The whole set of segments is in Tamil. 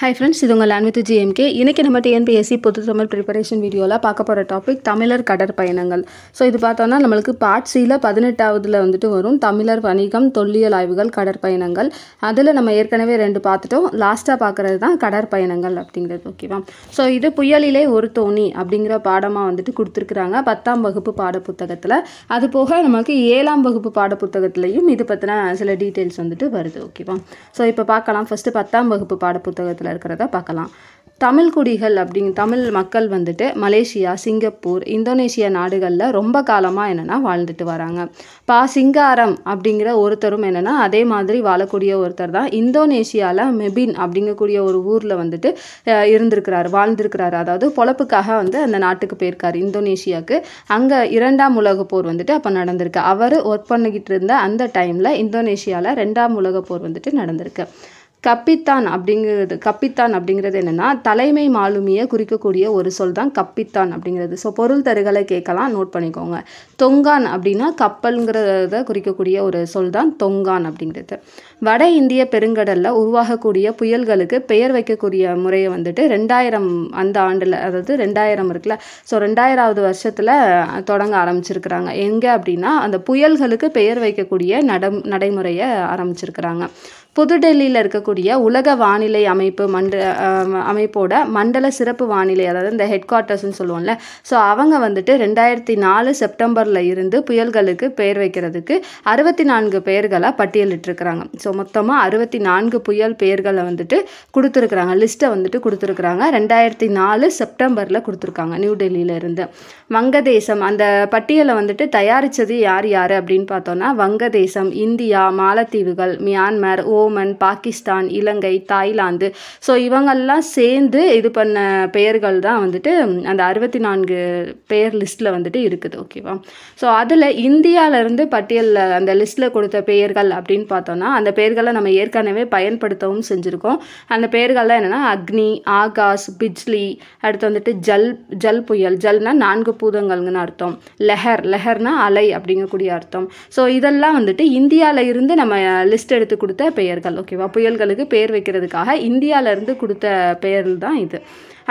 ஹை ஃப்ரெண்ட்ஸ் இது உங்கள் லாங்குவேஜ் ஜிஎம்கே இன்றைக்கி நம்ம டிஎன்பிஎஸ்சி பொது தமிழ் ப்ரிப்பரேஷன் வீடியோவில் பார்க்க போகிற டாபிக் தமிழர் கடற்பயணங்கள் ஸோ இது பார்த்தோன்னா நம்மளுக்கு பார்ட் சியில் பதினெட்டாவதுல வந்துட்டு வரும் தமிழர் வணிகம் தொல்லியல் ஆய்வுகள் கடற்பயணங்கள் அதில் நம்ம ஏற்கனவே ரெண்டு பார்த்துட்டோம். லாஸ்ட்டாக பார்க்குறது தான் கடற்பயணங்கள் அப்படிங்கிறது ஓகேவா ஸோ இது புயலிலே ஒரு தோணி அப்படிங்கிற பாடமாக வந்துட்டு கொடுத்துருக்குறாங்க. பத்தாம் வகுப்பு பாட புத்தகத்தில் அது போக நமக்கு ஏழாம் வகுப்பு பாட புத்தகத்துலையும் இது பற்றின சில டீட்டெயில்ஸ் வந்துட்டு வருது ஓகேவா ஸோ இப்போ பார்க்கலாம். ஃபஸ்ட்டு பத்தாம் வகுப்பு பாட புத்தகத்தில் இருக்கிறத பார்க்கலாம். தமிழ் குடிகள் அப்படிங் தமிழ் மக்கள் வந்துட்டு மலேசியா சிங்கப்பூர் இந்தோனேஷியா நாடுகளில் ரொம்ப காலமாக என்னென்னா வாழ்ந்துட்டு வராங்க. பா சிங்காரம் அப்படிங்கிற ஒருத்தரும் என்னென்னா அதே மாதிரி வாழக்கூடிய ஒருத்தர் தான். இந்தோனேஷியாவில் மெபின் அப்படிங்கக்கூடிய ஒரு ஊரில் வந்துட்டு இருந்திருக்கிறார் வாழ்ந்திருக்கிறார். அதாவது பொழப்புக்காக வந்து அந்த நாட்டுக்கு போயிருக்காரு இந்தோனேஷியாவுக்கு. அங்கே இரண்டாம் உலகப் போர் வந்துட்டு அப்போ நடந்திருக்கு. அவர் ஒர்க் பண்ணிக்கிட்டு இருந்த அந்த டைமில் இந்தோனேஷியாவில் ரெண்டாம் உலக போர் வந்துட்டு நடந்திருக்கு. கப்பித்தான் அப்படிங்கிறது கப்பித்தான் அப்படிங்கிறது என்னென்னா தலைமை மாலுமியை குறிக்கக்கூடிய ஒரு சொல் தான் கப்பித்தான் அப்படிங்கிறது. ஸோ பொருள் தருகளை கேட்கலாம் நோட் பண்ணிக்கோங்க. தொங்கான் அப்படின்னா கப்பல்ங்கிறத குறிக்கக்கூடிய ஒரு சொல் தான் தொங்கான் அப்படிங்கிறது. வட இந்திய பெருங்கடலில் உருவாகக்கூடிய புயல்களுக்கு பெயர் வைக்கக்கூடிய முறையை வந்துட்டு ரெண்டாயிரம் அந்த ஆண்டில் அதாவது ரெண்டாயிரம் இருக்குல்ல ஸோ ரெண்டாயிராவது வருஷத்தில் தொடங்க ஆரம்பிச்சிருக்கிறாங்க. எங்கே அப்படின்னா அந்த புயல்களுக்கு பெயர் வைக்கக்கூடிய நடம் நடைமுறையை ஆரம்பிச்சிருக்கிறாங்க. புதுடெல்லியில் இருக்கக்கூடிய உலக வானிலை அமைப்பு மண்ட அமைப்போட மண்டல சிறப்பு வானிலை அதாவது இந்த ஹெட் குவார்ட்டர்ஸ்னு சொல்லுவோம்ல. ஸோ அவங்க வந்துட்டு ரெண்டாயிரத்தி நாலு செப்டம்பரில் இருந்து புயல்களுக்கு பெயர் வைக்கிறதுக்கு அறுபத்தி நான்கு பெயர்களை பட்டியலிட்டிருக்கிறாங்க. ஸோ மொத்தமாக அறுபத்தி நான்கு புயல் பெயர்களை வந்துட்டு கொடுத்துருக்குறாங்க. லிஸ்ட்டை வந்துட்டு கொடுத்துருக்குறாங்க. ரெண்டாயிரத்தி நாலு செப்டம்பரில் கொடுத்துருக்காங்க நியூ டெல்லியில இருந்து. வங்கதேசம் அந்த பட்டியலை வந்துட்டு தயாரித்தது யார் யார் அப்படின்னு பார்த்தோன்னா வங்கதேசம் இந்தியா மாலத்தீவுகள் மியான்மர் ஓமன் பாகிஸ்தான் இலங்கை தாய்லாந்து. ஸோ இவங்கெல்லாம் சேர்ந்து இது பண்ண பெயர்கள் தான் வந்துட்டு அந்த அறுபத்தி நான்கு பெயர் லிஸ்ட்டில் வந்துட்டு இருக்குது ஓகேவா ஸோ அதில் இந்தியாவிலேருந்து பட்டியலில் அந்த லிஸ்ட்டில் கொடுத்த பெயர்கள் அப்படின்னு பார்த்தோன்னா அந்த பெயர்களை நம்ம ஏற்கனவே பயன்படுத்தவும் செஞ்சுருக்கோம். அந்த பெயர்கள்லாம் என்னென்னா அக்னி ஆகாஷ் பிஜ்லி அடுத்து வந்துட்டு ஜல் ஜல் புயல். ஜல்னா நான்கு பூதங்கள்னு அர்த்தம். லெஹர் லெஹர்னா அலை அப்படிங்கக்கூடிய அர்த்தம். ஸோ இதெல்லாம் வந்துட்டு இந்தியாவில் இருந்து நம்ம லிஸ்ட் எடுத்து கொடுத்த பெயர் பெயர்கள் ஓகேவா புயல்களுக்கு பெயர் வைக்கிறதுக்காக இந்தியால இருந்து கொடுத்த பெயர் தான் இது.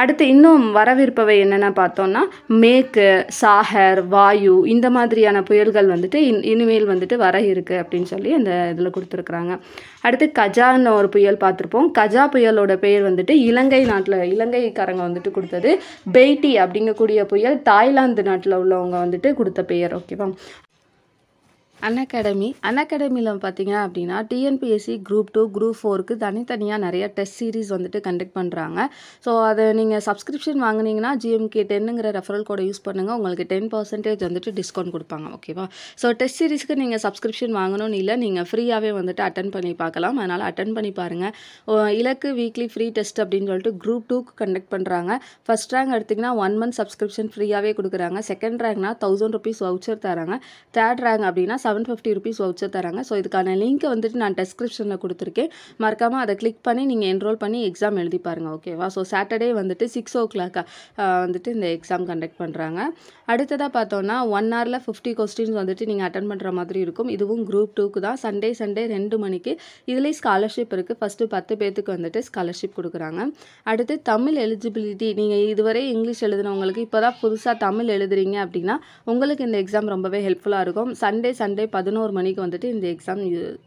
அடுத்து இன்னும் வரவிருப்பவை என்னென்ன பார்த்தோம்னா மேற்கு சாகர் வாயு இந்த மாதிரியான புயல்கள் வந்துட்டு இன் இனிமேல் வந்துட்டு வர இருக்கு அப்படின்னு சொல்லி அந்த இதில் கொடுத்துருக்குறாங்க. அடுத்து கஜான்னு ஒரு புயல் பார்த்துருப்போம். கஜா புயலோட பெயர் வந்துட்டு இலங்கை நாட்டில் இலங்கைக்காரங்க வந்துட்டு கொடுத்தது. பெய்டி அப்படிங்கக்கூடிய புயல் தாய்லாந்து நாட்டில் உள்ளவங்க வந்துட்டு கொடுத்த பெயர் ஓகேவா அன்அகாடமி அன்அகாடமியில் பார்த்தீங்க அப்படின்னா டிஎன்பிஎஸ்சி குரூப் டூ குரூப் ஃபோருக்கு தனித்தனியாக நிறைய டெஸ்ட் சீரிஸ் வந்துட்டு கண்டக்ட் பண்ணுறாங்க ஸோ அதை நீங்கள் சப்ஸ்கிரிப்ஷன் வாங்குனீங்கன்னா ஜிஎம்கே டென்னுங்கிற ரெஃபரல் கோடை யூஸ் பண்ணுங்கள் உங்களுக்கு டென் பர்சன்டேஜ் வந்துட்டு டிஸ்கவுண்ட் கொடுப்பாங்க ஓகேவா ஸோ டெஸ்ட் சீரிஸ்க்கு நீங்கள் சப்ஸ்கிரிப்ஷன் வாங்கணும்னு இல்லை நீங்கள் ஃப்ரீயாகவே வந்துட்டு அட்டன் பண்ணி பார்க்கலாம். அதனால் அட்டன் பண்ணி பாருங்கள் இலக்கு வீக்லி ஃப்ரீ டெஸ்ட் அப்படின்னு சொல்லிட்டு குரூப் டூக்கு கண்டக்ட் பண்ணுறாங்க ஃபஸ்ட் ரேங்க் எடுத்திங்கன்னா ஒன் மந்த் சப்ஸ்கிரிப்ஷன் ஃப்ரீயாகவே கொடுக்குறாங்க. செகண்ட் ரேங்க்னா தௌசண்ட் ருபீஸ் வவுச்சர் தராங்க. தேர்ட் ரேங்க் அப்படின்னா செவன் ஃபிஃப்டி ருபீஸ் வவுச்சர் தராங்க. ஸோ இதுக்கான லிங்க்கை வந்துட்டு நான் டெஸ்கிரிப்ஷனில் கொடுத்துருக்கேன். மறக்காமல் அதை கிளிக் பண்ணி நீங்கள் என்ரோல் பண்ணி எக்ஸாம் எழுதி பாருங்கள் ஓகேவா ஸோ சாட்டர்டே வந்துட்டு சிக்ஸ் ஓ கிளாக்காக வந்துட்டு இந்த எக்ஸாம் கண்டக்ட் பண்ணுறாங்க அடுத்ததாக பார்த்தோன்னா ஒன் ஹவரில் ஃபிஃப்டி கொஸ்டின்ஸ் வந்துட்டு நீங்கள் அட்டன் பண்ணுற மாதிரி இருக்கும். இதுவும் குரூப் டூக்கு தான். சண்டே சண்டே ரெண்டு மணிக்கு. இதுலேயும் ஸ்காலர்ஷிப் இருக்குது ஃபஸ்ட்டு பத்து பேர்த்துக்கு வந்துட்டு ஸ்காலர்ஷிப் கொடுக்குறாங்க. அடுத்து தமிழ் எலிஜிபிலிட்டி நீங்கள் இதுவரை இங்கிலீஷ் எழுதினவங்களுக்கு இப்போ தான் புதுசாக தமிழ் எழுதுறீங்க அப்படின்னா உங்களுக்கு இந்த எக்ஸாம் ரொம்பவே ஹெல்ப்ஃபுல்லாக இருக்கும். சண்டே சண்டே பதினோரு மணிக்கு வந்துட்டு இந்த எக்ஸாம்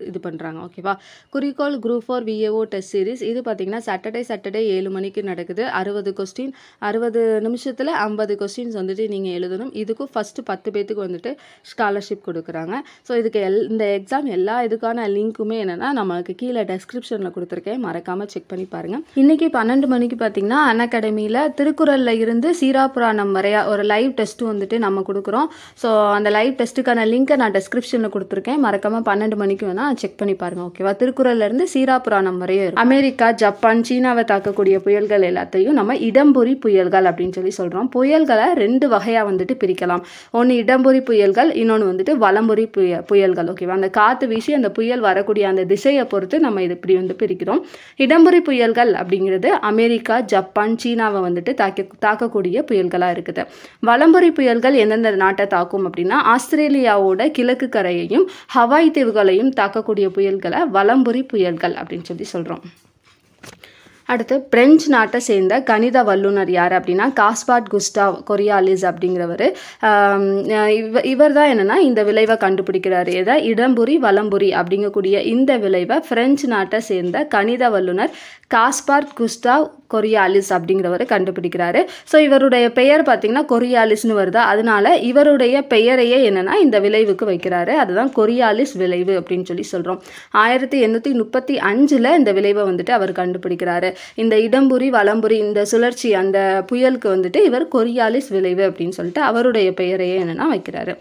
இது பண்ணுறாங்க ஓகேவா குறிக்கோள் group four VAO test series இது பார்த்தீங்கன்னா சாட்டர்டே சாட்டர்டே ஏழு மணிக்கு நடக்குது. அறுபது கொஸ்டின் அறுபது நிமிஷத்தில் ஐம்பது கொஸ்டின்ஸ் வந்துட்டு நீங்கள் எழுதணும். இதுக்கும் ஃபஸ்ட்டு பத்து பேத்துக்கு வந்துட்டு ஸ்காலர்ஷிப் கொடுக்குறாங்க. ஸோ இதுக்கு எல் இந்த எக்ஸாம் எல்லா இதுக்கான லிங்க்குமே என்னென்னா நமக்கு கீழே டெஸ்கிரிப்ஷனில் கொடுத்துருக்கேன். மறக்காமல் செக் பண்ணி பாருங்கள் இன்றைக்கி பன்னெண்டு மணிக்கு பார்த்தீங்கன்னா அன்அகாடமியில் திருக்குறளில் இருந்து சீராபுராணம் வரையா ஒரு லைவ் டெஸ்ட்டு வந்துட்டு நம்ம கொடுக்குறோம். ஸோ அந்த லைவ் டெஸ்ட்டுக்கான லிங்க்கை நான் டிஸ்கிரிப்ஷனில் கொடுத்துருக்கேன். மறக்காமல் பன்னெண்டு மணிக்கு வேணால் செக் பண்ணி பாருங்கள் ஓகேவா திருக்குறள்லேருந்து சீராபுராணம் வரையும் இருக்கும். அமெரிக்கா ஜப்பான் சீனாவை தாக்கக்கூடிய புயல்கள் எல்லாத்தையும் நம்ம இடம்புரி புயல்கள் அப்படின்னு சொல்லி சொல்கிறோம் புயல்களை ரெண்டு வகையாக வந்துட்டு பிரிக்கலாம். ஒன்று இடம்புரி புயல்கள் இன்னொன்று வந்துட்டு வலம்புரி புய புயல்கள் ஓகேவா அந்த காற்று வீசி அந்த புயல் வரக்கூடிய அந்த திசையை பொறுத்து நம்ம இது இப்படி வந்து பிரிக்கிறோம். இடம்புரி புயல்கள் அப்படிங்கிறது அமெரிக்கா ஜப்பான் சீனாவை வந்துட்டு தாக்க தாக்கக்கூடிய புயல்களாக இருக்குது. வலம்புரி புயல்கள் எந்தெந்த நாட்டை தாக்கும் அப்படின்னா ஆஸ்திரேலியாவோட கிழக்கு கரையையும் ஹவாய் தீவுகளையும் தாக்கக்கூடிய புயல்களை வலம்புரி புயல்கள் அப்படின்னு சொல்லி சொல்கிறோம் அடுத்து பிரெஞ்சு நாட்டை சேர்ந்த கணித வல்லுனர் யார் அப்படின்னா காஸ்பாட் குஸ்டாவ் கொரியாலிஸ் அப்படிங்கிறவர். இவ இவர் தான் என்னென்னா இந்த விளைவை கண்டுபிடிக்கிறாரு. எதை? இடம்புரி வலம்புரி அப்படிங்கக்கூடிய இந்த விளைவை பிரெஞ்சு நாட்டை சேர்ந்த கணித வல்லுனர் காஸ்பார்ட் குஸ்டாவ் கொரியாலிஸ் அப்படிங்கிறவர் கண்டுபிடிக்கிறாரு. ஸோ இவருடைய பெயர் பார்த்திங்கன்னா கொரியாலிஸ்னு வருதா? அதனால இவருடைய பெயரையே என்னென்னா இந்த விளைவுக்கு வைக்கிறாரு. அதுதான் கொரியாலிஸ் விளைவு அப்படின்னு சொல்லி சொல்கிறோம் ஆயிரத்தி எண்ணூற்றி முப்பத்தி அஞ்சில் இந்த விளைவை வந்துட்டு அவர் கண்டுபிடிக்கிறாரு. இந்த இடம்புரி வலம்புரி இந்த சுழற்சி அந்த புயலுக்கு வந்துட்டு இவர் கொரியாலிஸ் விளைவு அப்படின்னு சொல்லிட்டு அவருடைய பெயரையே என்னென்னா வைக்கிறாரு.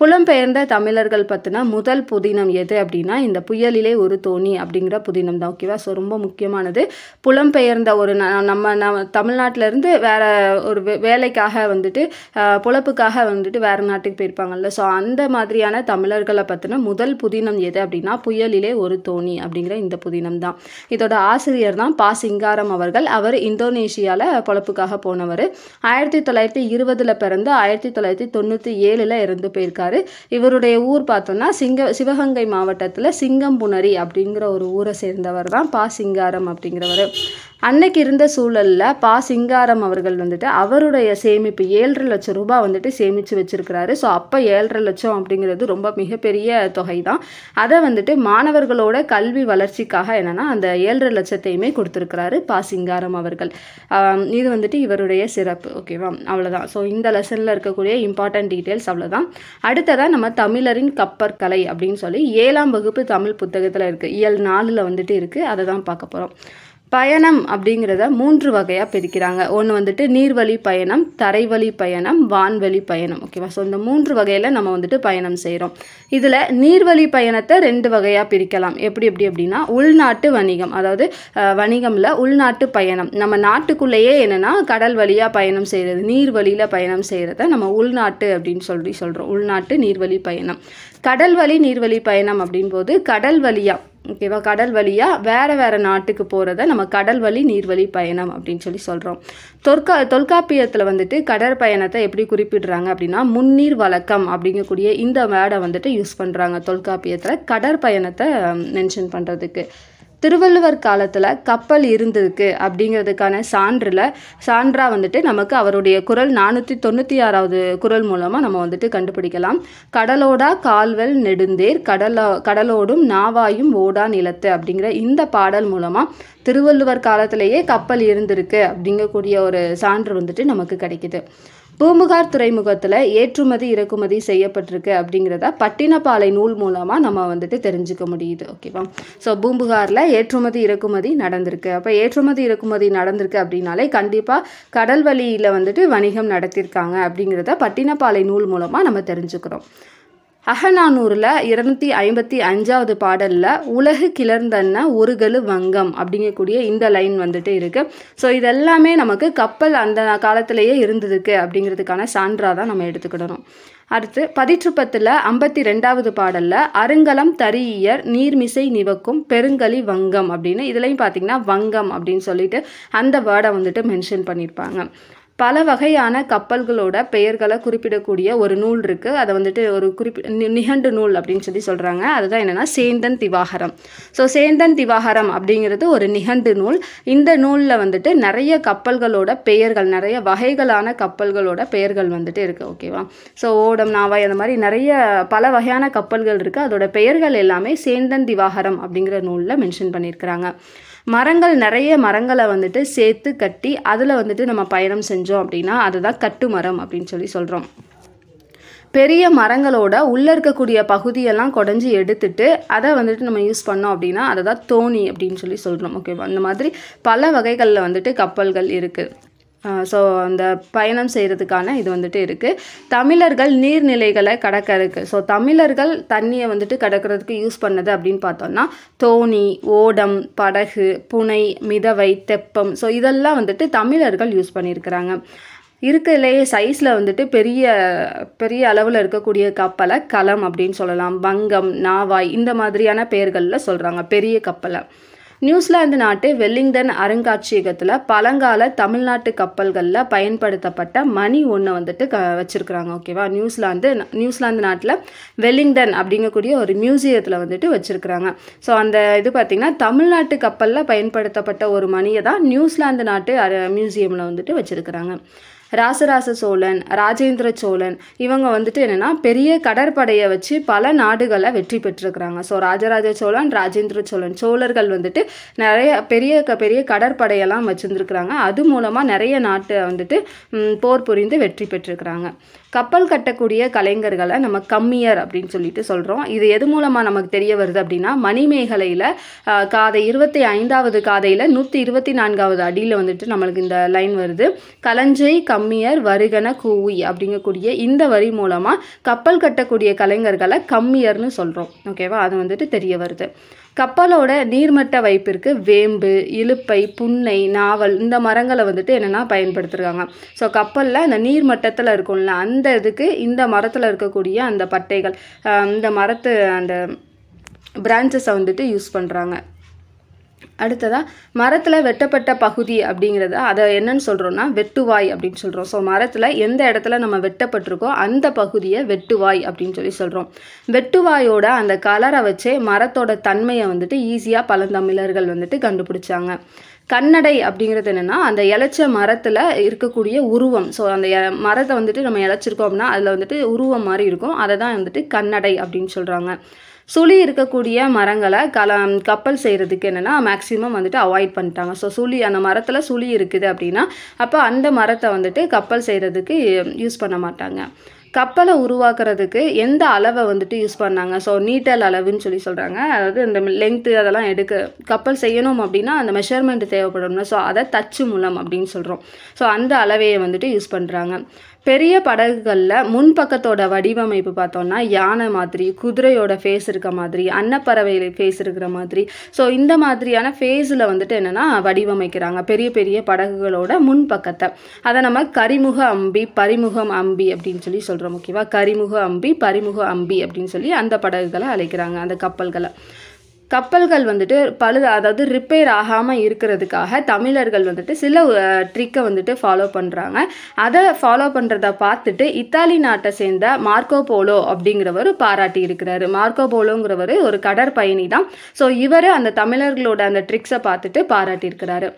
புலம்பெயர்ந்த தமிழர்கள் பற்றின முதல் புதினம் எது அப்படின்னா இந்த புயலிலே ஒரு தோணி அப்படிங்கிற புதினம் தான். ஓகேவா? ஸோ ரொம்ப முக்கியமானது. புலம்பெயர்ந்த ஒரு ந- நம்ம நம்ம தமிழ்நாட்டிலேருந்து வேற ஒரு வே- வேலைக்காக வந்துட்டு புழப்புக்காக வந்துட்டு வேறு நாட்டுக்கு போயிருப்பாங்கல்ல. ஸோ அந்த மாதிரியான தமிழர்களை பற்றின முதல் புதினம் எது அப்படின்னா புயலிலே ஒரு தோணி அப்படிங்கிற இந்த புதினம் தான். இதோட ஆசிரியர் தான் பா சிங்காரம் அவர்கள். அவர் இந்தோனேஷியாவில் பொழப்புக்காக போனவர். ஆயிரத்தி தொள்ளாயிரத்தி இருபதில் பிறந்து ஆயிரத்தி தொள்ளாயிரத்தி தொண்ணூற்றி ஏழில் இறந்து போயிருக்காரு. இவருடைய ஊர் பார்த்தோம்னா சிங்க சிவகங்கை மாவட்டத்தில் சிங்கம்புணரி அப்படிங்கிற ஒரு ஊரை சேர்ந்தவர் தான் பா சிங்காரம் அப்படிங்கிறவர். அன்னைக்கு இருந்த சூழலில் பா சிங்காரம் அவர்கள் வந்துட்டு அவருடைய சேமிப்பு ஏழரை லட்சம் ரூபாய் வந்துட்டு சேமித்து வச்சிருக்கிறாரு. ஸோ அப்போ ஏழரை லட்சம் அப்படிங்கிறது ரொம்ப மிகப்பெரிய தொகை தான் அதை வந்துட்டு மாணவர்களோட கல்வி வளர்ச்சிக்காக என்னன்னா அந்த ஏழரை லட்சத்தையுமே கொடுத்துருக்கிறாரு பா சிங்காரம் அவர்கள். இது வந்துட்டு இவருடைய சிறப்பு. ஓகேவா? அவ்வளோதான் ஸோ இந்த லெசனில் இருக்கக்கூடிய இம்பார்ட்டன்ட் டீட்டெயில்ஸ் அவ்வளோதான் அடுத்ததாக நம்ம தமிழரின் கப்பற்கலை அப்படின்னு சொல்லி ஏழாம் வகுப்பு தமிழ் புத்தகத்தில் இருக்குது இயல் நாலில் வந்துட்டு இருக்குது அதை தான் பார்க்க போகிறோம் பயணம் அப்படிங்கிறத மூன்று வகையாக பிரிக்கிறாங்க. ஒன்று வந்துட்டு நீர்வழி பயணம் தரைவழி பயணம் வான்வழி பயணம். ஓகேவா ஸோ இந்த மூன்று வகையில் நம்ம வந்துட்டு பயணம் செய்கிறோம் இதில் நீர்வழி பயணத்தை ரெண்டு வகையாக பிரிக்கலாம். எப்படி எப்படி அப்படின்னா உள்நாட்டு வணிகம். அதாவது வணிகமில் உள்நாட்டு பயணம். நம்ம நாட்டுக்குள்ளேயே என்னென்னா கடல் வழியாக பயணம் செய்கிறது நீர் வழியில் பயணம் செய்கிறத நம்ம உள்நாட்டு அப்படின்னு சொல்லி சொல்கிறோம் உள்நாட்டு நீர்வழி பயணம். கடல் வழி நீர்வழி பயணம் அப்படின் போது கடல் வழியாக ஓகேவா கடல் வழியாக வேறு வேறு நாட்டுக்கு போகிறத நம்ம கடல் வழி நீர்வழி பயணம் அப்படின்னு சொல்லி சொல்கிறோம் தொற்கா தொல்காப்பியத்தில் வந்துட்டு கடற்பயணத்தை எப்படி குறிப்பிடுறாங்க அப்படின்னா முன்னீர் வழக்கம் அப்படிங்கக்கூடிய இந்த வேர்டை வந்துட்டு யூஸ் பண்ணுறாங்க தொல்காப்பியத்தில் கடற்பயணத்தை மென்ஷன் பண்ணுறதுக்கு திருவள்ளுவர் காலத்தில் கப்பல் இருந்திருக்கு அப்படிங்கிறதுக்கான சான்றில் சான்றாக வந்துட்டு நமக்கு அவருடைய குரல் நானூற்றி தொண்ணூற்றி ஆறாவது குரல் மூலமாக நம்ம வந்துட்டு கண்டுபிடிக்கலாம். கடலோடா கால்வெல் நெடுந்தேர் கடலோ கடலோடும் நாவாயும் ஓடா நிலத்து அப்படிங்கிற இந்த பாடல் மூலமாக திருவள்ளுவர் காலத்திலேயே கப்பல் இருந்திருக்கு அப்படிங்கக்கூடிய ஒரு சான்று வந்துட்டு நமக்கு கிடைக்கிது. பூம்புகார் துறைமுகத்தில் ஏற்றுமதி இறக்குமதி செய்யப்பட்டிருக்கு அப்படிங்கிறத பட்டினப்பாலை நூல் மூலமாக நம்ம வந்துட்டு தெரிஞ்சுக்க முடியுது ஓகேவா? ஸோ பூம்புகாரில் ஏற்றுமதி இறக்குமதி நடந்திருக்கு. அப்போ ஏற்றுமதி இறக்குமதி நடந்திருக்கு அப்படின்னாலே கண்டிப்பாக கடல் வழியில் வந்துட்டு வணிகம் நடத்தியிருக்காங்க அப்படிங்கிறத பட்டினப்பாலை நூல் மூலமாக நம்ம தெரிஞ்சுக்கிறோம். அகநானூரில் இருநூத்தி ஐம்பத்தி அஞ்சாவது பாடலில் உலகு கிளர்ந்தன்ன ஒருகலு வங்கம் அப்படிங்கக்கூடிய இந்த லைன் வந்துட்டு இருக்குது ஸோ இதெல்லாமே நமக்கு கப்பல் அந்த காலத்திலேயே இருந்ததுக்கு அப்படிங்கிறதுக்கான சான்றாக தான் நம்ம எடுத்துக்கிடணும். அடுத்து பதிற்றுப்பத்தில் ஐம்பத்தி ரெண்டாவது பாடலில் அருங்கலம் தரியர் நீர்மிசை நிவக்கும் பெருங்கலி வங்கம் அப்படின்னு. இதுலையும் பார்த்தீங்கன்னா வங்கம் அப்படின்னு சொல்லிட்டு அந்த வேர்டை வந்துட்டு மென்ஷன் பண்ணியிருப்பாங்க பல வகையான கப்பல்களோட பெயர்களை குறிப்பிடக்கூடிய ஒரு நூல் இருக்குது அதை வந்துட்டு ஒரு குறிப்பி நிகண்டு நூல் அப்படின்னு சொல்லி சொல்கிறாங்க அதுதான் என்னென்னா சேந்தன் திவாகரம். ஸோ சேந்தன் திவாகரம் அப்படிங்கிறது ஒரு நிகண்டு நூல். இந்த நூலில் வந்துட்டு நிறைய கப்பல்களோட பெயர்கள் நிறைய வகைகளான கப்பல்களோட பெயர்கள் வந்துட்டு இருக்குது ஓகேவா ஸோ ஓடம் நாவாய் அந்த மாதிரி நிறைய பல வகையான கப்பல்கள் இருக்குது அதோட பெயர்கள் எல்லாமே சேந்தன் திவாகரம் அப்படிங்கிற நூலில் மென்ஷன் பண்ணியிருக்கிறாங்க. மரங்கள் நிறைய மரங்களை வந்துட்டு சேர்த்து கட்டி அதில் வந்துட்டு நம்ம பயணம் செஞ்சு செஞ்சோம் அப்படின்னா அதுதான் கட்டுமரம் அப்படின்னு சொல்லி சொல்கிறோம் பெரிய மரங்களோட உள்ளே இருக்கக்கூடிய பகுதியெல்லாம் குடஞ்சி எடுத்துட்டு அதை வந்துட்டு நம்ம யூஸ் பண்ணோம் அப்படின்னா அதை தான் தோணி அப்படின்னு சொல்லி சொல்கிறோம் ஓகேவா அந்த மாதிரி பல வகைகளில் வந்துட்டு கப்பல்கள் இருக்குது ஸோ அந்த பயணம் செய்கிறதுக்கான இது வந்துட்டு இருக்குது தமிழர்கள் நீர்நிலைகளை கடக்கிறதுக்கு ஸோ தமிழர்கள் தண்ணியை வந்துட்டு கடக்கிறதுக்கு யூஸ் பண்ணது அப்படின்னு பார்த்தோம்னா தோணி ஓடம் படகு புனை மிதவை தெப்பம் ஸோ இதெல்லாம் வந்துட்டு தமிழர்கள் யூஸ் பண்ணியிருக்கிறாங்க இருக்கிறதுலேயே சைஸில் வந்துட்டு பெரிய பெரிய அளவில் இருக்கக்கூடிய கப்பலை களம் அப்படின்னு சொல்லலாம். வங்கம் நாவாய் இந்த மாதிரியான பெயர்களில் சொல்கிறாங்க பெரிய கப்பலை. நியூசிலாந்து நாட்டு வெல்லிங்டன் அருங்காட்சியகத்தில் பழங்கால தமிழ்நாட்டு கப்பல்களில் பயன்படுத்தப்பட்ட மணி ஒன்று வந்துட்டு க வச்சுருக்குறாங்க ஓகேவா நியூசிலாந்து நியூசிலாந்து நாட்டில் வெல்லிங்டன் அப்படிங்கக்கூடிய ஒரு மியூசியத்தில் வந்துட்டு வச்சுருக்குறாங்க. ஸோ அந்த இது பார்த்திங்கன்னா தமிழ்நாட்டு கப்பலில் பயன்படுத்தப்பட்ட ஒரு மணியை தான் நியூசிலாந்து நாட்டு மியூசியமில் வந்துட்டு வச்சுருக்குறாங்க. ராசராச சோழன் ராஜேந்திர சோழன் இவங்க வந்துட்டு என்னென்னா பெரிய கடற்படையை வச்சு பல நாடுகளை வெற்றி பெற்றிருக்கிறாங்க. ஸோ ராஜராஜ சோழன் ராஜேந்திர சோழன் சோழர்கள் வந்துட்டு நிறைய பெரிய க பெரிய கடற்படையெல்லாம் வச்சுருந்துருக்குறாங்க. அது மூலமாக நிறைய நாட்டை வந்துட்டு போர் புரிந்து வெற்றி பெற்றிருக்கிறாங்க. கப்பல் கட்டக்கூடிய கலைஞர்களை நம்ம கம்மியர் அப்படின்னு சொல்லிட்டு சொல்கிறோம் இது எது மூலமாக நமக்கு தெரிய வருது அப்படின்னா மணிமேகலையில் காதை இருபத்தி ஐந்தாவது காதையில் நூற்றி இருபத்தி நான்காவது அடியில் வந்துட்டு நம்மளுக்கு இந்த லைன் வருது. கலஞ்சை கம்மியர் வருகன கூவி அப்படிங்கக்கூடிய இந்த வரி மூலமாக கப்பல் கட்டக்கூடிய கலைஞர்களை கம்மியர்னு சொல்கிறோம் ஓகேவா அது வந்துட்டு தெரிய வருது. கப்பலோட நீர்மட்ட வைப்பிற்கு வேம்பு இலுப்பை புன்னை நாவல் இந்த மரங்களை வந்துட்டு என்னென்னா பயன்படுத்துகிறாங்க ஸோ கப்பலில் அந்த நீர்மட்டத்தில் இருக்கும்ல அந்த இதுக்கு இந்த மரத்தில் இருக்கக்கூடிய அந்த பட்டைகள் இந்த மரத்து அந்த பிரான்ச்சஸை வந்துட்டு யூஸ் பண்ணுறாங்க அடுத்ததாக மரத்தில் வெட்டப்பட்ட பகுதி அப்படிங்கிறத அதை என்னன்னு சொல்கிறோன்னா வெட்டுவாய் அப்படின்னு சொல்கிறோம் ஸோ மரத்தில் எந்த இடத்துல நம்ம வெட்டப்பட்டிருக்கோ அந்த பகுதியை வெட்டுவாய் அப்படின்னு சொல்லி சொல்கிறோம் வெட்டுவாயோட அந்த கலரை வச்சே மரத்தோட தன்மையை வந்துட்டு ஈஸியாக பழந்தமிழர்கள் வந்துட்டு கண்டுபிடிச்சாங்க. கண்ணடை அப்படிங்கிறது என்னென்னா அந்த இலைச்ச மரத்தில் இருக்கக்கூடிய உருவம். ஸோ அந்த மரத்தை வந்துட்டு நம்ம இழைச்சிருக்கோம் அப்படின்னா அதில் வந்துட்டு உருவம் மாதிரி இருக்கும். அதை தான் வந்துட்டு கண்ணடை அப்படின்னு சொல்கிறாங்க சுழி இருக்கக்கூடிய மரங்களை கல கப்பல் செய்கிறதுக்கு என்னென்னா மேக்ஸிமம் வந்துட்டு அவாய்ட் பண்ணிட்டாங்க. ஸோ சுழி அந்த மரத்தில் சுழி இருக்குது அப்படின்னா அப்போ அந்த மரத்தை வந்துட்டு கப்பல் செய்கிறதுக்கு யூஸ் பண்ண மாட்டாங்க. கப்பலை உருவாக்குறதுக்கு எந்த அளவை வந்துட்டு யூஸ் பண்ணாங்க? ஸோ நீட்டல் அளவுன்னு சொல்லி சொல்கிறாங்க அதாவது இந்த லெங்த்து அதெல்லாம் எடுக்க கப்பல் செய்யணும் அப்படின்னா அந்த மெஷர்மெண்ட் தேவைப்படும்ல ஸோ அதை தச்சு மூலம் அப்படின்னு சொல்கிறோம் ஸோ அந்த அளவையை வந்துட்டு யூஸ் பண்ணுறாங்க பெரிய படகுகளில் முன்பக்கத்தோட வடிவமைப்பு பார்த்தோம்னா யானை மாதிரி குதிரையோட ஃபேஸ் இருக்க மாதிரி அன்னப்பறவை ஃபேஸ் இருக்கிற மாதிரி. ஸோ இந்த மாதிரியான ஃபேஸில் வந்துட்டு என்னென்னா வடிவமைக்கிறாங்க. பெரிய பெரிய படகுகளோட முன்பக்கத்தை அதை நம்ம கரிமுக அம்பி பரிமுகம் அம்பி அப்படின்னு சொல்லி சொல்கிறோம் ஓகேவா? கரிமுக அம்பி பரிமுக அம்பி அப்படின்னு சொல்லி அந்த படகுகளை அழைக்கிறாங்க அந்த கப்பல்களை. கப்பல்கள் வந்துட்டு பழுது அதாவது ரிப்பேர் ஆகாமல் இருக்கிறதுக்காக தமிழர்கள் வந்துட்டு சில ட்ரிக்கை வந்துட்டு ஃபாலோ பண்ணுறாங்க அதை ஃபாலோ பண்ணுறத பார்த்துட்டு இத்தாலி நாட்டை சேர்ந்த மார்க்கோ போலோ அப்படிங்கிறவர் பாராட்டி இருக்கிறாரு. மார்க்கோ போலோங்கிறவர் ஒரு கடற்பயணி தான். ஸோ இவர் அந்த தமிழர்களோட அந்த ட்ரிக்ஸை பார்த்துட்டு பாராட்டியிருக்கிறாரு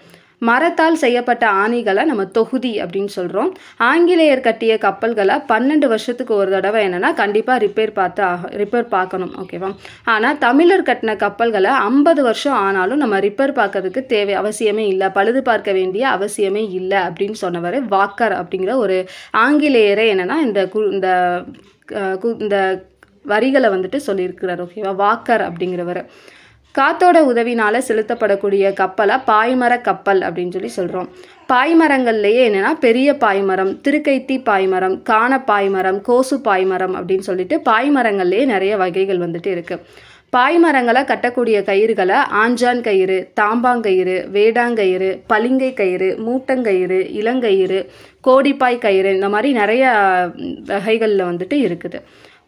மரத்தால் செய்யப்பட்ட ஆணிகளை நம்ம தொகுதி அப்படின்னு சொல்கிறோம் ஆங்கிலேயர் கட்டிய கப்பல்களை பன்னெண்டு வருஷத்துக்கு ஒரு தடவை என்னென்னா கண்டிப்பாக ரிப்பேர் பார்த்து ஆக ரிப்பேர் பார்க்கணும் ஓகேவா ஆனால் தமிழர் கட்டின கப்பல்களை ஐம்பது வருஷம் ஆனாலும் நம்ம ரிப்பேர் பார்க்கறதுக்கு தேவை அவசியமே இல்லை பழுது பார்க்க வேண்டிய அவசியமே இல்லை அப்படின்னு சொன்னவர் வாக்கர் அப்படிங்கிற ஒரு ஆங்கிலேயரே என்னென்னா இந்த கு இந்த இந்த வரிகளை வந்துட்டு சொல்லியிருக்கிறார் ஓகேவா வாக்கர் அப்படிங்கிறவர். காத்தோட உதவினால் செலுத்தப்படக்கூடிய கப்பலை பாய்மர கப்பல் அப்படின்னு சொல்லி சொல்கிறோம் பாய்மரங்கள்லேயே என்னென்னா பெரிய பாய்மரம் திருக்கைத்தி பாய்மரம் காண பாய்மரம் கோசு பாய்மரம் அப்படின்னு சொல்லிட்டு பாய்மரங்கள்லேயே நிறைய வகைகள் வந்துட்டு இருக்குது பாய்மரங்களை கட்டக்கூடிய கயிறுகளை ஆஞ்சான் கயிறு தாம்பாங்கயிறு வேடாங்கயிறு பளிங்கை கயிறு மூட்டங்கயிறு இளங்கயிறு கோடிப்பாய் கயிறு இந்த மாதிரி நிறைய வகைகளில் வந்துட்டு இருக்குது.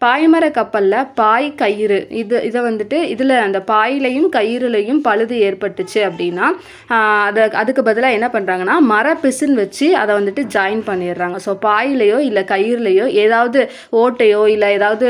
பாய்மர கப்பலில் பாய் கயிறு. இது இதை வந்துட்டு இதில் அந்த பாயிலையும் கயிறுலையும் பழுது ஏற்பட்டுச்சு அப்படின்னா அதை அதுக்கு பதிலாக என்ன பண்ணுறாங்கன்னா மர பிசின் வச்சு அதை வந்துட்டு ஜாயின் பண்ணிடுறாங்க. ஸோ பாயிலையோ இல்லை கயிறுலையோ ஏதாவது ஓட்டையோ இல்லை ஏதாவது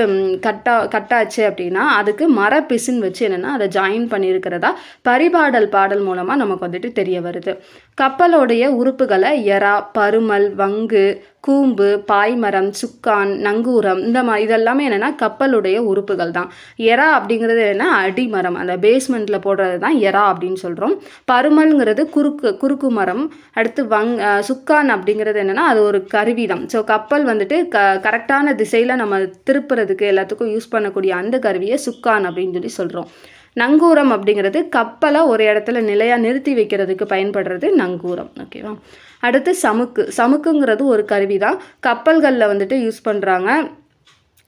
கட்டா கட்டாச்சு அப்படின்னா அதுக்கு மர பிசின் வச்சு என்னென்னா அதை ஜாயின் பண்ணியிருக்கிறதா பரிபாடல் பாடல் மூலமாக நமக்கு வந்துட்டு தெரிய வருது. கப்பலோடைய உறுப்புகளை எறா பருமல் வங்கு கூம்பு பாய்மரம் சுக்கான் நங்கூரம் இந்த மா இதெல்லாமே என்னென்னா கப்பலுடைய உறுப்புகள் தான். எறா அப்படிங்கிறது என்ன அடிமரம் அந்த பேஸ்மெண்ட்டில் போடுறது தான் எறா அப்படின்னு சொல்கிறோம் பருமல்ங்கிறது குறுக்கு குறுக்கு மரம் அடுத்து வங் சுக்கான் அப்படிங்கிறது என்னென்னா அது ஒரு கருவி தான் ஸோ கப்பல் வந்துட்டு க கரெக்டான திசையில் நம்ம திருப்புறதுக்கு எல்லாத்துக்கும் யூஸ் பண்ணக்கூடிய அந்த கருவியை சுக்கான் அப்படின்னு சொல்லி சொல்கிறோம் நங்கூரம் அப்படிங்கிறது கப்பலை ஒரு இடத்துல நிலையாக நிறுத்தி வைக்கிறதுக்கு பயன்படுறது நங்கூரம் ஓகேவா அடுத்து சமுக்கு. சமுக்குங்கிறது ஒரு கருவி தான் கப்பல்களில் வந்துட்டு யூஸ் பண்ணுறாங்க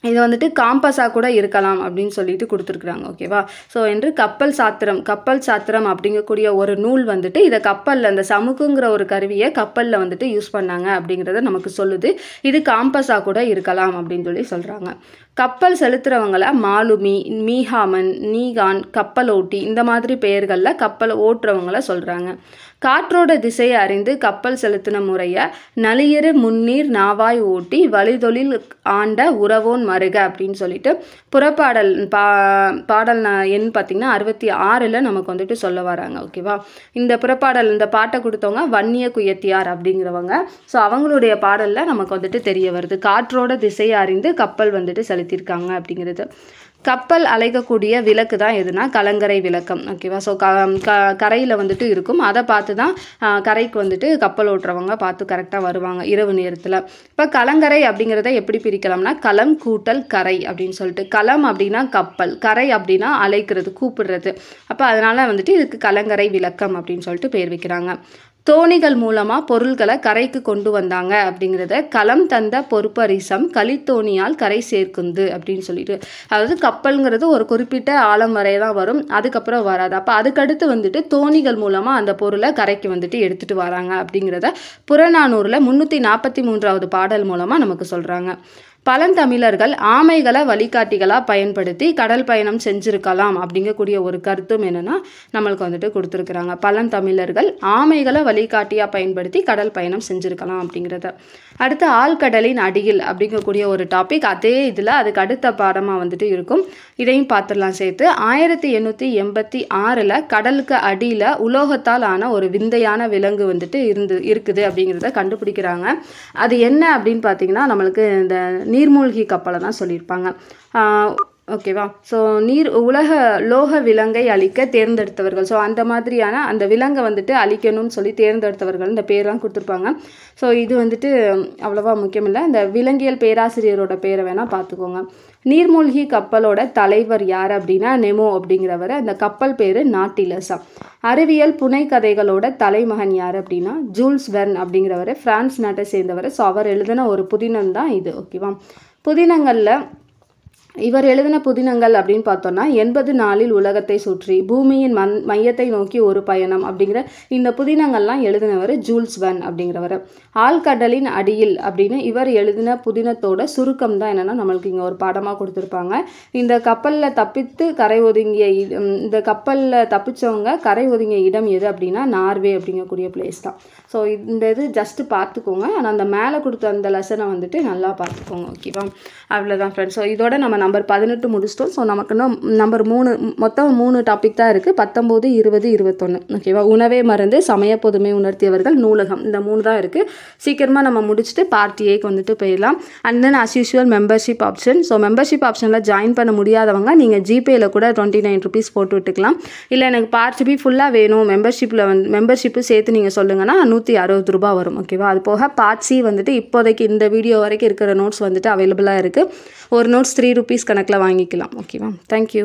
இது வந்துட்டு காம்பஸாக கூட இருக்கலாம் அப்படின்னு சொல்லிட்டு கொடுத்துருக்குறாங்க ஓகேவா? ஸோ என்று கப்பல் சாத்திரம் கப்பல் சாத்திரம் அப்படிங்கக்கூடிய ஒரு நூல் வந்துட்டு இதை கப்பலில் அந்த சமுக்குங்கிற ஒரு கருவியை கப்பலில் வந்துட்டு யூஸ் பண்ணாங்க அப்படிங்கிறத நமக்கு சொல்லுது. இது காம்பஸாக கூட இருக்கலாம் அப்படின்னு சொல்லி சொல்கிறாங்க கப்பல் செலுத்துகிறவங்கள மாலுமி மீஹாமன் நீகான் கப்பல் ஓட்டி இந்த மாதிரி பெயர்களில் கப்பல் ஓட்டுறவங்கள சொல்கிறாங்க காற்றோட திசையை அறிந்து கப்பல் செலுத்தின முறையை நளியரு முன்னீர் நாவாய் ஓட்டி வழிதொழில் ஆண்ட உறவோன் மருக அப்படின்னு சொல்லிட்டு புறப்பாடல் பா பாடல் ந- எண் பார்த்திங்கன்னா அறுபத்தி ஆறில் நமக்கு வந்துட்டு சொல்ல வராங்க ஓகேவா? இந்த புறப்பாடல் இந்த பாட்டை கொடுத்தவங்க வன்னிய குயத்தியார் அப்படிங்கிறவங்க. ஸோ அவங்களுடைய பாடலில் நமக்கு வந்துட்டு தெரிய வருது காற்றோட திசையை அறிந்து கப்பல் வந்துட்டு செலுத்தியிருக்காங்க அப்படிங்கிறது. கப்பல் அழைக்கக்கூடிய விளக்கு தான் எதுனா கலங்கரை விளக்கம் ஓகேவா? ஸோ க க கரையில் வந்துட்டு இருக்கும். அதை பார்த்து தான் கரைக்கு வந்துட்டு கப்பல் ஓட்டுறவங்க பார்த்து கரெக்டாக வருவாங்க இரவு நேரத்தில். இப்போ கலங்கரை அப்படிங்கிறத எப்படி பிரிக்கலாம்னா களம் கூட்டல் கரை அப்படின்னு சொல்லிட்டு. களம் அப்படின்னா கப்பல் கரை அப்படின்னா அழைக்கிறது கூப்பிடுறது. அப்போ அதனால் வந்துட்டு இதுக்கு கலங்கரை விளக்கம் அப்படின்னு சொல்லிட்டு பேர் வைக்கிறாங்க. தோணிகள் மூலமாக பொருள்களை கரைக்கு கொண்டு வந்தாங்க அப்படிங்கிறத களம் தந்த பொறுப்பரிசம் களித்தோணியால் கரை சேர்க்குந்து அப்படின்னு சொல்லிட்டு. அதாவது கப்பல்ங்கிறது ஒரு குறிப்பிட்ட ஆழம் வரைய தான் வரும். அதுக்கப்புறம் வராது. அப்போ அதுக்கடுத்து வந்துட்டு தோணிகள் மூலமாக அந்த பொருளை கரைக்கு வந்துட்டு எடுத்துகிட்டு வராங்க அப்படிங்கிறத புறநானூரில் முந்நூற்றி நாற்பத்தி மூன்றாவது பாடல் மூலமாக நமக்கு சொல்கிறாங்க பழந்தமிழர்கள் ஆமைகளை வழிகாட்டிகளாக பயன்படுத்தி கடல் பயணம் செஞ்சுருக்கலாம் அப்படிங்கக்கூடிய ஒரு கருத்தும் என்னென்னா நம்மளுக்கு வந்துட்டு கொடுத்துருக்குறாங்க. பழந்தமிழர்கள் ஆமைகளை வழிகாட்டியாக பயன்படுத்தி கடல் பயணம் செஞ்சுருக்கலாம் அப்படிங்கிறத. அடுத்து ஆழ்கடலின் அடியில் அப்படிங்கக்கூடிய ஒரு டாபிக் அதே இதில் அதுக்கு அடுத்த பாடமாக வந்துட்டு இருக்கும். இதையும் பார்த்துடலாம் சேர்த்து. ஆயிரத்தி எண்ணூற்றி எண்பத்தி ஆறில் கடலுக்கு அடியில் உலோகத்தால் ஆன ஒரு விந்தையான விலங்கு வந்துட்டு இருந்து இருக்குது அப்படிங்கிறத கண்டுபிடிக்கிறாங்க. அது என்ன அப்படின்னு பார்த்தீங்கன்னா நம்மளுக்கு இந்த நீர்மூழ்கி கப்பலை தான் சொல்லியிருப்பாங்க. ஓகேவா ஸோ நீர் உலக லோக விலங்கை அழிக்க தேர்ந்தெடுத்தவர்கள். ஸோ அந்த மாதிரியான அந்த விலங்கை வந்துட்டு அழிக்கணும்னு சொல்லி தேர்ந்தெடுத்தவர்கள் இந்த பேர்லாம் கொடுத்துருப்பாங்க. ஸோ இது வந்துட்டு அவ்வளோவா முக்கியமில்லை. இந்த விலங்கியல் பேராசிரியரோட பேரை வேணால் பார்த்துக்கோங்க. நீர்மூழ்கி கப்பலோட தலைவர் யார் அப்படின்னா நெமோ அப்படிங்கிறவர். அந்த கப்பல் பேர் நாட்டிலசம் அறிவியல் புனை கதைகளோட தலைமகன் யார் அப்படின்னா ஜூல்ஸ் வெர்ன் அப்படிங்கிறவர். பிரான்ஸ் நாட்டை சேர்ந்தவர். ஸோ அவர் எழுதின ஒரு புதினம் தான் இது ஓகேவா புதினங்களில் இவர் எழுதின புதினங்கள் அப்படின்னு பார்த்தோன்னா எண்பது நாளில் உலகத்தை சுற்றி பூமியின் மண் மையத்தை நோக்கி ஒரு பயணம் அப்படிங்கிற இந்த புதினங்கள்லாம் எழுதினவர் ஜூல்ஸ் வன் அப்படிங்கிறவர். ஆழ்கடலின் அடியில் அப்படின்னு இவர் எழுதின புதினத்தோட சுருக்கம் தான் என்னென்னா நம்மளுக்கு இங்கே ஒரு பாடமாக கொடுத்துருப்பாங்க. இந்த கப்பலில் தப்பித்து கரை ஒதுங்கிய இ- இந்த கப்பலில் தப்பிச்சவங்க கரை ஒதுங்கிய இடம் எது அப்படின்னா நார்வே அப்படிங்கக்கூடிய பிளேஸ் தான். ஸோ இந்த இது ஜஸ்ட்டு பார்த்துக்கோங்க. ஆனால் அந்த மேலே கொடுத்த அந்த லெசனை வந்துட்டு நல்லா பார்த்துக்கோங்க ஓகேவா அவ்வளோதான் ஃப்ரெண்ட்ஸ் ஸோ இதோட நம்ம நம்பர் பதினெட்டு முடிச்சிட்டோம். ஸோ நமக்கு இன்னும் நம்பர் மூணு மொத்தம் மூணு டாபிக் தான் இருக்குது பத்தொம்போது இருபது இருபத்தொன்று ஓகேவா உணவே மருந்து சமய பொதுமை உணர்த்தியவர்கள் நூலகம். இந்த மூணு தான் இருக்குது சீக்கிரமாக நம்ம முடிச்சுட்டு பார்ட்டி ஏக்கு வந்துட்டு போயிடலாம். And then as usual membership option so membership ஆப்ஷனில் ஜாயின் பண்ண முடியாதவங்க நீங்கள் ஜிபேயில் கூட டுவெண்ட்டி நைன் ருபீஸ் போட்டு விட்டுக்கலாம். இல்லை எனக்கு பார்ட் பி ஃபுல்லாக வேணும். மெம்பர்ஷிப்பில் வந்து மெம்பர்ஷிப்பு சேர்த்து நீங்கள் சொல்லுங்கன்னா நூற்றி அறுபது ரூபா வரும். ஓகேவா அது போக பார்ட் சி வந்துட்டு இப்போதைக்கு இந்த வீடியோ வரைக்கும் இருக்கிற நோட்ஸ் வந்துட்டு அவைலபிளாக இருக்குது ஒரு நோட்ஸ் த்ரீ ருபீஸ் கணக்கில் வாங்கிக்கலாம். ஓகேவா தேங்க்யூ